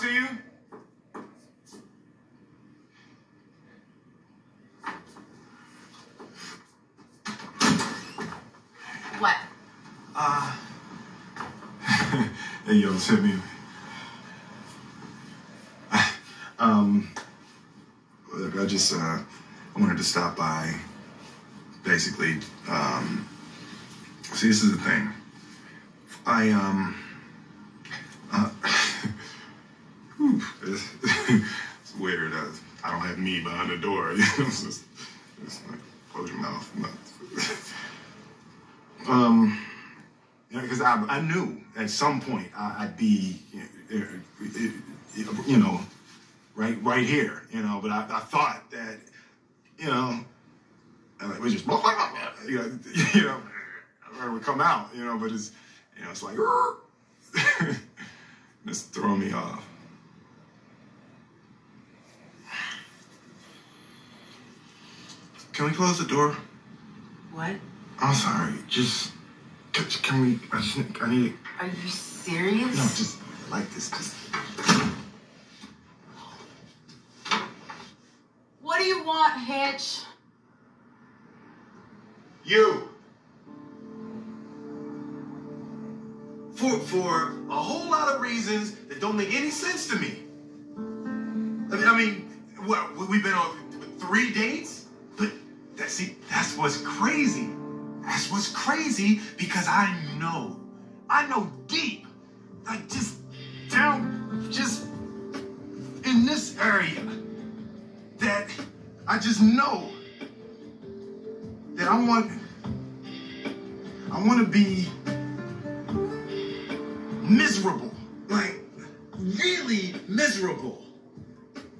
to you? What? Uh. hey, yo, Timmy. um. Look, I just, uh, I wanted to stop by. Basically, um. See, this is the thing. I, um. Uh, whew, it's, Uh, I don't have me behind the door. You know, it's just, it's like, close your mouth. Um, because I, I knew at some point I, I'd be, you know, right right here, you know. But I, I thought that, you know, it was just, you know, you know, it would come out, you know. But it's, you know, it's like, it's throwing me off. Can we close the door? What? I'm sorry. Just can, we? I just I need. Are you serious? No, just like this. Just. What do you want, Hitch? You. For for a whole lot of reasons that don't make any sense to me. I mean, I mean what we've been on three dates, that see that's what's crazy. That's what's crazy because I know, I know deep, like just down, just in this area, that I just know that I want, I want to be miserable, like really miserable.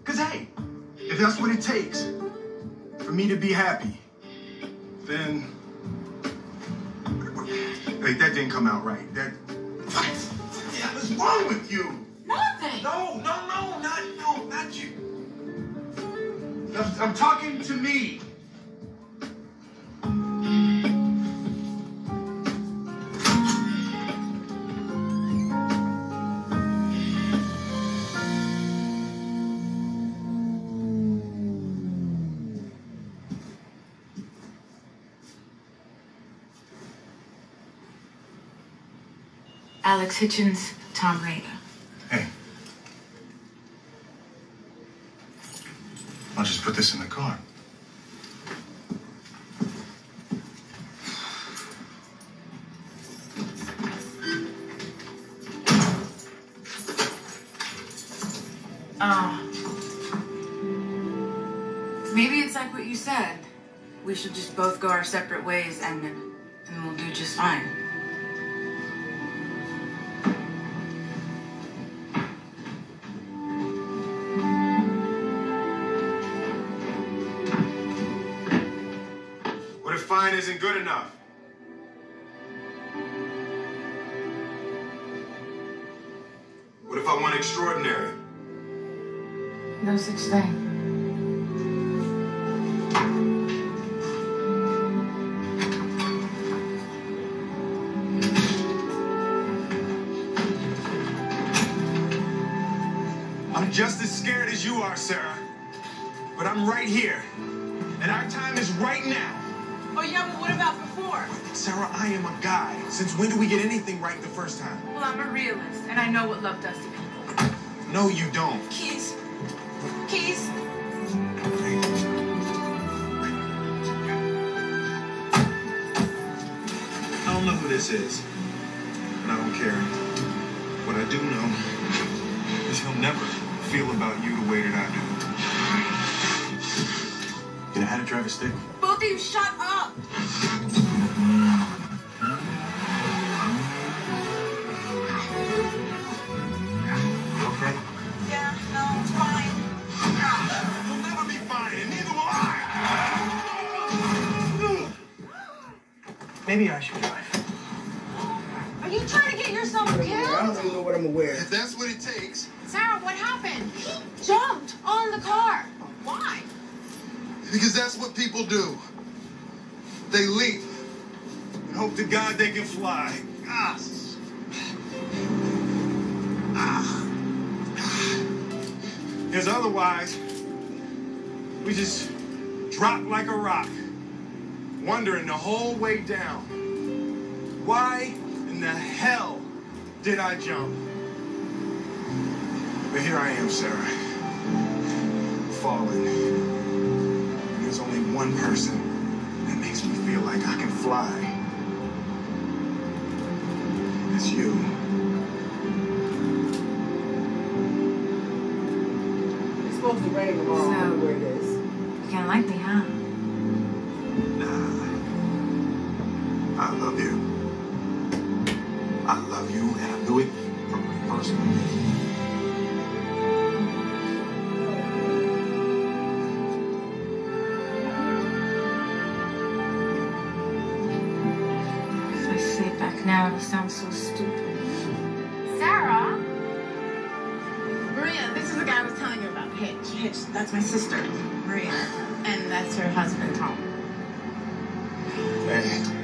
Cause hey, if that's what it takes for me to be happy, then Hey, that didn't come out right. That what? Wrong with you? Nothing. No, no, no, not no, not you. I'm talking to me. Alex Hitchens, Tom Raider. Hey. I'll just put this in the car. Oh. Maybe it's like what you said. We should just both go our separate ways and and we'll do just fine. Fine isn't good enough? What if I want extraordinary? No such thing. I'm just as scared as you are, Sara. But I'm right here. And our time is right now. Oh yeah, but what about before? Sara, I am a guy. Since when do we get anything right the first time? Well, I'm a realist, and I know what love does to people. No, you don't. Keys. Keys. I don't know who this is, but I don't care. What I do know is he'll never feel about you the way that I do. You know how to drive a stick? Both of you, shut up! Okay. Yeah, no, it's fine. You'll never be fine, and neither will I. Maybe I should drive. Are you trying to get yourself killed? I don't even know what I'm aware. If that's what it takes, Sara, what happened? He jumped on the car. Why? because that's what people do. They leap and hope to God they can fly. Ah. Ah. Because otherwise, we just drop like a rock, wondering the whole way down. Why in the hell did I jump? But here I am, Sara, falling. There's only one person makes me feel like I can fly. It's you. It's supposed to rain tomorrow. So- I don't know where it is. You kind of like me, huh? Nah. I love you. I love you, and I knew it from the first moment. Now, it'll sound so stupid. Sara? Maria, this is the guy I was telling you about, Hitch. Hitch, that's my sister, Maria. And that's her husband, Tom. Hey.